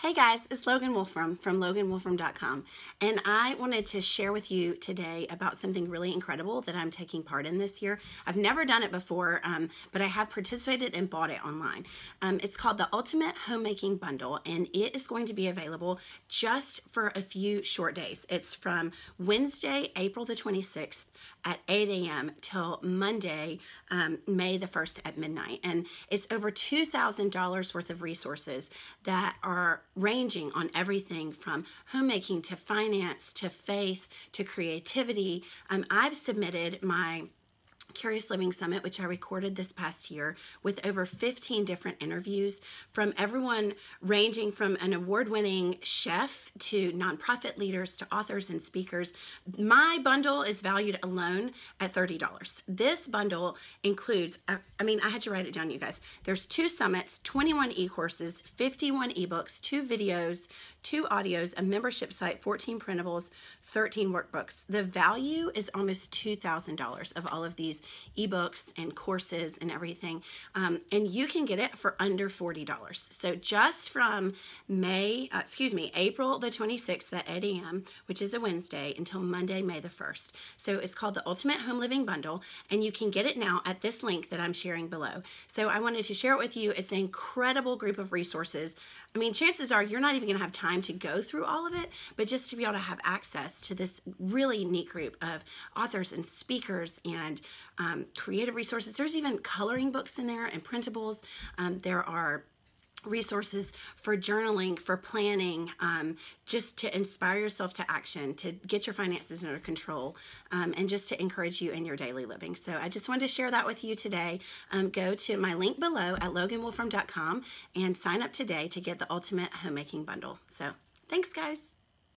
Hey guys, it's Logan Wolfram from loganwolfram.com, and I wanted to share with you today about something really incredible that I'm taking part in this year. I've never done it before, um, but I have participated and bought it online. Um, it's called the Ultimate Homemaking Bundle, and it is going to be available just for a few short days. It's from Wednesday, April the 26th at 8 a.m. till Monday, um, May the 1st at midnight, and it's over $2,000 worth of resources that are ranging on everything from homemaking to finance to faith to creativity. Um, I've submitted my Curious Living Summit, which I recorded this past year with over 15 different interviews from everyone ranging from an award winning chef to nonprofit leaders to authors and speakers. My bundle is valued alone at $30. This bundle includes, I mean, I had to write it down, you guys. There's two summits, 21 e courses, 51 ebooks, two videos, two audios, a membership site, 14 printables, 13 workbooks. The value is almost $2,000 of all of these ebooks and courses and everything. Um, and you can get it for under $40. So just from May, uh, excuse me, April the 26th at 8 a.m., which is a Wednesday, until Monday, May the 1st. So it's called the Ultimate Home Living Bundle, and you can get it now at this link that I'm sharing below. So I wanted to share it with you. It's an incredible group of resources. I mean, chances are you're not even going to have time to go through all of it, but just to be able to have access to this really neat group of authors and speakers and um, creative resources. There's even coloring books in there and printables. Um, there are resources for journaling, for planning, um, just to inspire yourself to action, to get your finances under control, um, and just to encourage you in your daily living. So I just wanted to share that with you today. Um, go to my link below at loganwolfram.com and sign up today to get the ultimate homemaking bundle. So thanks, guys.